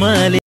അമലേ